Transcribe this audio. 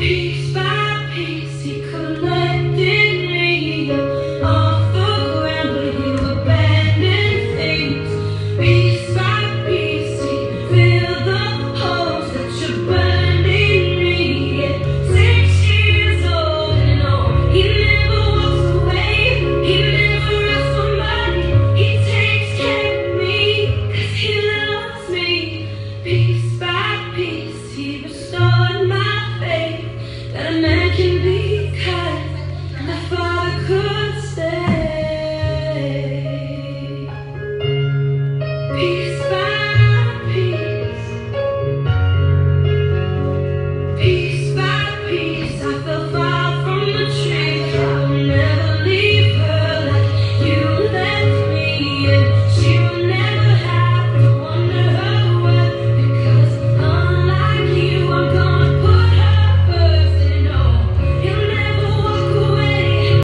thee.